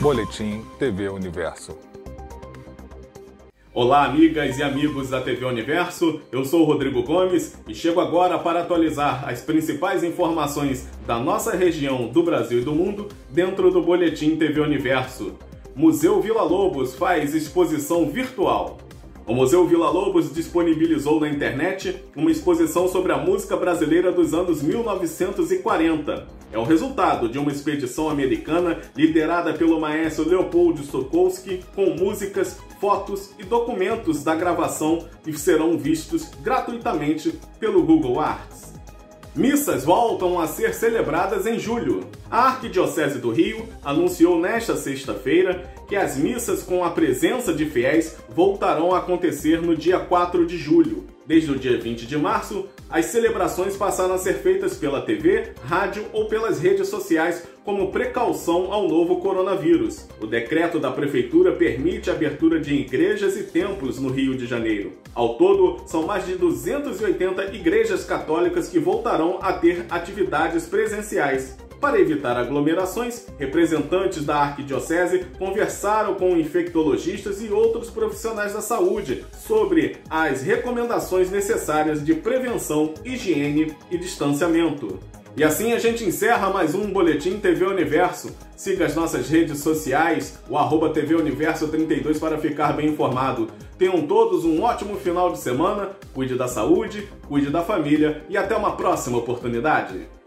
Boletim TV Universo. Olá, amigas e amigos da TV Universo. Eu sou Rodrigo Gomes e chego agora para atualizar as principais informações da nossa região, do Brasil e do mundo dentro do Boletim TV Universo. Museu Vila Lobos faz exposição virtual. O Museu Vila Lobos disponibilizou na internet uma exposição sobre a música brasileira dos anos 1940. É o resultado de uma expedição americana liderada pelo maestro Leopold Stokowski, com músicas, fotos e documentos da gravação que serão vistos gratuitamente pelo Google Arts. Missas voltam a ser celebradas em julho. A Arquidiocese do Rio anunciou nesta sexta-feira que as missas com a presença de fiéis voltarão a acontecer no dia 4 de julho. Desde o dia 20 de março, as celebrações passaram a ser feitas pela TV, rádio ou pelas redes sociais como precaução ao novo coronavírus. O decreto da prefeitura permite a abertura de igrejas e templos no Rio de Janeiro. Ao todo, são mais de 280 igrejas católicas que voltarão a ter atividades presenciais. Para evitar aglomerações, representantes da arquidiocese conversaram com infectologistas e outros profissionais da saúde sobre as recomendações necessárias de prevenção, higiene e distanciamento. E assim a gente encerra mais um Boletim TV Universo. Siga as nossas redes sociais, o arroba TV Universo 32 para ficar bem informado. Tenham todos um ótimo final de semana, cuide da saúde, cuide da família e até uma próxima oportunidade.